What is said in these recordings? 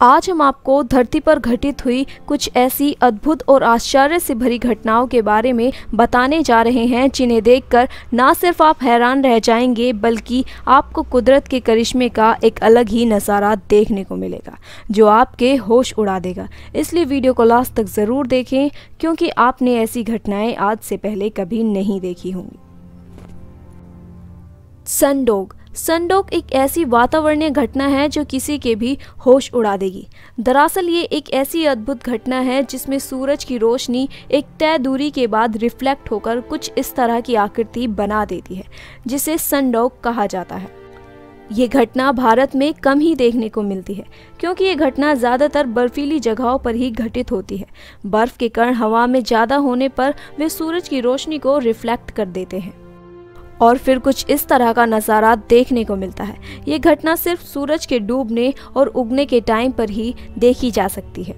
आज हम आपको धरती पर घटित हुई कुछ ऐसी अद्भुत और आश्चर्य से भरी घटनाओं के बारे में बताने जा रहे हैं, जिन्हें देखकर ना सिर्फ़ आप हैरान रह जाएँगे, बल्कि आपको कुदरत के करिश्मे का एक अलग ही नज़ारा देखने को मिलेगा, जो आपके होश उड़ा देगा। इसलिए वीडियो को लास्ट तक ज़रूर देखें, क्योंकि आपने ऐसी घटनाएँ आज से पहले कभी नहीं देखी होंगी। सनडोग सनडोग एक ऐसी वातावरणीय घटना है जो किसी के भी होश उड़ा देगी। दरअसल ये एक ऐसी अद्भुत घटना है जिसमें सूरज की रोशनी एक तय दूरी के बाद रिफ्लेक्ट होकर कुछ इस तरह की आकृति बना देती है, जिसे सनडोग कहा जाता है। ये घटना भारत में कम ही देखने को मिलती है, क्योंकि ये घटना ज़्यादातर बर्फीली जगहों पर ही घटित होती है। बर्फ़ के कण हवा में ज़्यादा होने पर वे सूरज की रोशनी को रिफ्लेक्ट कर देते हैं। और फिर कुछ इस तरह का नज़ारा देखने को मिलता है। ये घटना सिर्फ़ सूरज के डूबने और उगने के टाइम पर ही देखी जा सकती है।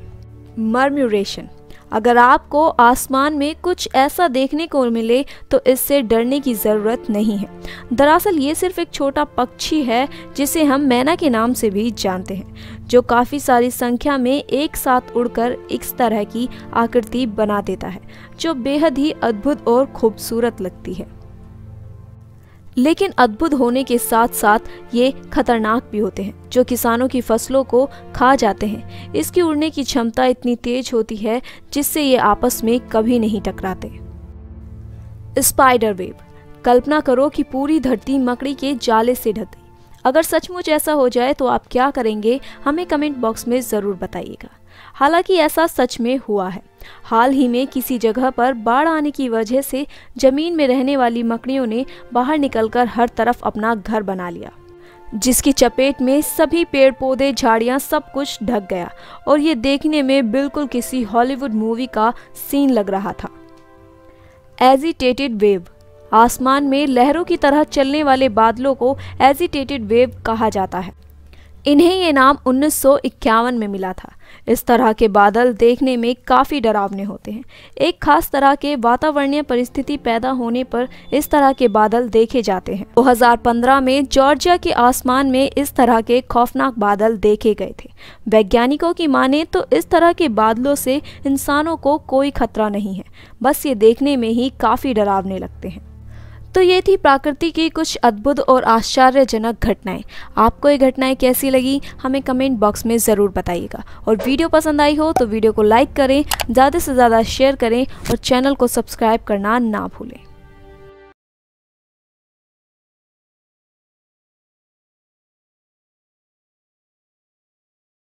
मर्म्यूरेशन अगर आपको आसमान में कुछ ऐसा देखने को मिले तो इससे डरने की ज़रूरत नहीं है। दरअसल ये सिर्फ़ एक छोटा पक्षी है, जिसे हम मैना के नाम से भी जानते हैं, जो काफ़ी सारी संख्या में एक साथ उड़कर इस तरह की आकृति बना देता है, जो बेहद ही अद्भुत और खूबसूरत लगती है। लेकिन अद्भुत होने के साथ साथ ये खतरनाक भी होते हैं, जो किसानों की फ़सलों को खा जाते हैं। इसकी उड़ने की क्षमता इतनी तेज होती है, जिससे ये आपस में कभी नहीं टकराते। स्पाइडर वेब कल्पना करो कि पूरी धरती मकड़ी के जाले से ढक। गई अगर सचमुच ऐसा हो जाए तो आप क्या करेंगे, हमें कमेंट बॉक्स में ज़रूर बताइएगा। हालाँकि ऐसा सच में हुआ है। हाल ही में किसी जगह पर बाढ़ आने की वजह से ज़मीन में रहने वाली मकड़ियों ने बाहर निकलकर हर तरफ़ अपना घर बना लिया, जिसकी चपेट में सभी पेड़ पौधे झाड़ियाँ सब कुछ ढक गया और ये देखने में बिल्कुल किसी हॉलीवुड मूवी का सीन लग रहा था। एजिटेटेड वेव आसमान में लहरों की तरह चलने वाले बादलों को एजिटेटेड वेव कहा जाता है। इन्हें ये नाम उन्नीस सौ इक्यावन में मिला था। इस तरह के बादल देखने में काफ़ी डरावने होते हैं। एक खास तरह के वातावरणीय परिस्थिति पैदा होने पर इस तरह के बादल देखे जाते हैं। 2015 में जॉर्जिया के आसमान में इस तरह के खौफनाक बादल देखे गए थे। वैज्ञानिकों की माने तो इस तरह के बादलों से इंसानों को कोई खतरा नहीं है। बस ये देखने में ही काफ़ी डरावने लगते हैं। तो ये थी प्रकृति की कुछ अद्भुत और आश्चर्यजनक घटनाएँ। आपको ये घटनाएँ कैसी लगी, हमें कमेंट बॉक्स में ज़रूर बताइएगा। और वीडियो पसंद आई हो तो वीडियो को लाइक करें, ज़्यादा से ज़्यादा शेयर करें और चैनल को सब्सक्राइब करना ना भूलें।